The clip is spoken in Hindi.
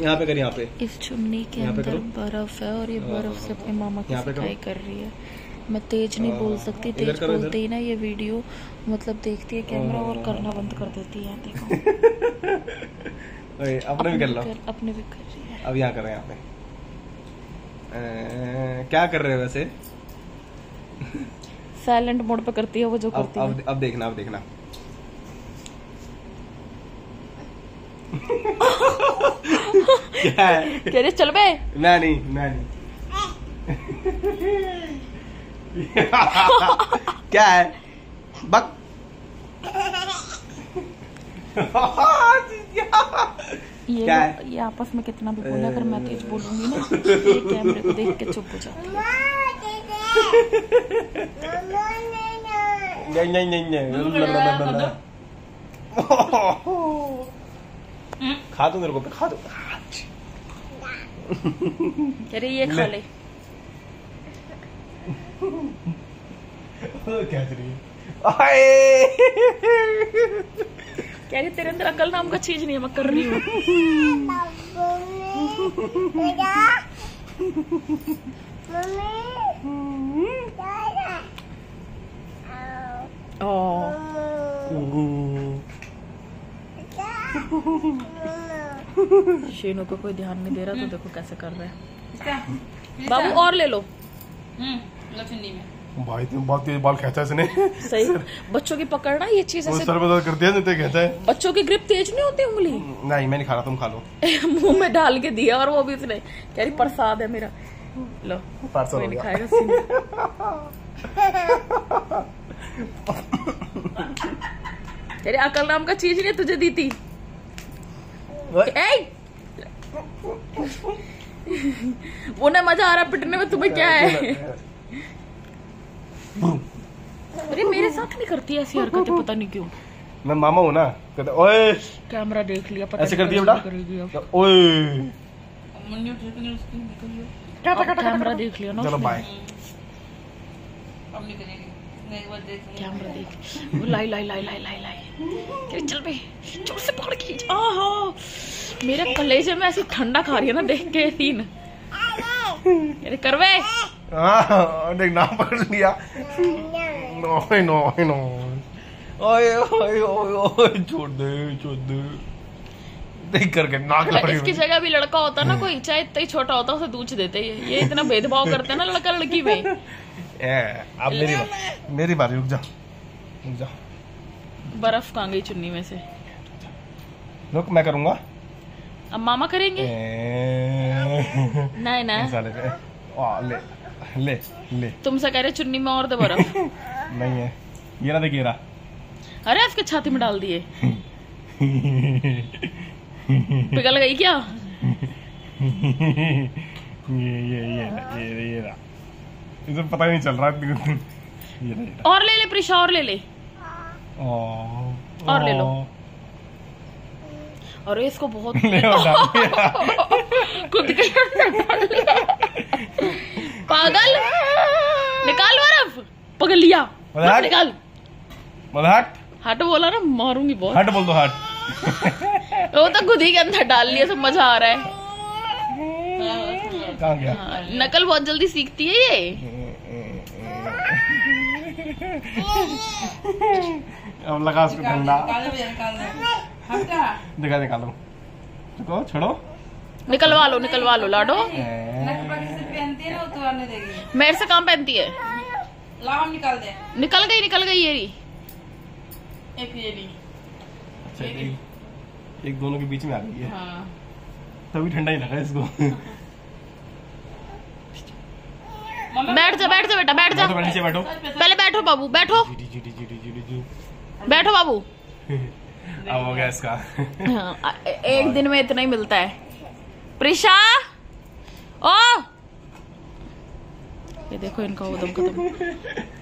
यहाँ पे कर यहाँ पे। इस चुन्नी के अंदर बर्फ़ है और ये बर्फ़ से अपने मामा की सफ़ाई कर। रही है। मैं तेज नहीं बोल सकती तेज बोलते ही ना ये वीडियो मतलब देखती है कैमरा और करना बंद कर देती है देखो। अपने भी कर लो। अपने भी कर रही है। अब यहाँ कर रहे हैं यहाँ पे। क्या कर रहे हो वैसे? साइलेंट मोड पे करती है वो जो अब करती है। अब अब देखना अब देखना। क्या है कह रही चल बे मैं नहीं मैं नहीं क्या है बक ये क्या लोग- ये आपस में कितना भी बोले अगर मैं तेज बोलूँगी ना ये कैमरे को देख के चुप हो जाती है नहीं नहीं नहीं नहीं खा दो मेरे को खा दो रही ये खा ले। क्या कर रही है कह रही तेरे अंदर अकल नाम का चीज़ नहीं है मैं कर रही हूँ। शेनू पे कोई ध्यान नहीं दे रहा तो देखो कैसे कर रहा है। बाबू और ले लो। भाई तुम बहुत तेज बाल खींचा इसने। सही। बच्चों की पकड़ना ये चीज़ ऐसे सर करती है नहीं तो है। बच्चों की ग्रिप तेज नहीं होती उंगली? नहीं मैं नहीं खा रहा तुम खा लो। मुँह में डाल के दिया और वो भी उसने। कह रही प्रसाद है मेरा। लो। पार्सल हो नहीं गया। खाएगा कह रही अकल नाम का चीज़ नहीं तुझे दी थी! उन्हें मज़ा आ रहा पिटने में तुम्हें क्या है? अरे मेरे साथ नहीं करती ऐसी हरकतें पता नहीं क्यों। मैं मामा हूँ ना कहते ओए! कैमरा देख लिया पता ऐसे कर दिया बेटा? अब। ओए! अब कैमरा देख लिया ना चलो। बाय कैमरा देख? वो लाई लाई लाई लाई लाई लाई। चल बे ज़ोर से पकड़ खींच। आहा! मेरे कलेजे में ऐसी ठंडा खा रही है ना देख के सीन। अरे करवे। हाँ देख नाम पकड़ लिया। No no no. ओए ओए ओए ओए छोड़ दे छोड़ दे। देख करके नाक लग इसकी जगह भी लड़का होता ना कोई चाहे इतना ही छोटा होता उसे दूच देते ये ये इतना भेदभाव करते हैं ना लड़का लड़की में। ए अब मेरी बारी। मेरी बारी रुक जा। रुक जा। बर्फ़ कहाँ गई चुन्नी में से? रुक मैं करूँगा। अब मामा करेंगे? नहीं ना। आ, ले ले ले। तुमसे कह रहे चुन्नी में और दे बर्फ़। नहीं है। ये ना देखिए रहा। अरे इसके छाती में डाल दिए। पिघल गई क्या? ये ये ये ये ये ये रहा। इसे पता ही नहीं चल रहा ये रहा, और ले ले प्रिशा और ले ले। ओ, और ले लो। ओ, अरे इसको बहुत ले और। खुद के। पागल। निकाल बर्फ़। पकड़ लिया। अरे बस हट। निकाल। हट। हट बोला ना मारूँगी बहुत। हट बोल दो हट। वो तो खुद ही के अंदर डाल लिया सब मज़ा आ रहा है। कहाँ गया? हाँ, नकल बहुत जल्दी सीखती है ये। अब लगा उसको ठंडा दिखा निकालो। रुको छोड़ो। निकलवा लो निकलवा लो लाडो। मेरे से काम पहनती है। निकाल दे। निकल गई निकल गई ये रही एक ये ली अच्छा एक, एक दोनों के बीच में आ गई है। हाँ। तभी ठंडा ही लगा इसको। बैठ जा बैठ जा बेटा बैठ जा। बैठो नीचे बैठो। पहले बैठो बाबू बैठो। बैठो बाबू। अब हो गया इसका। हाँ, एक दिन में इतना ही मिलता है। प्रिशा ओ! ये देखो इनका उदम कदम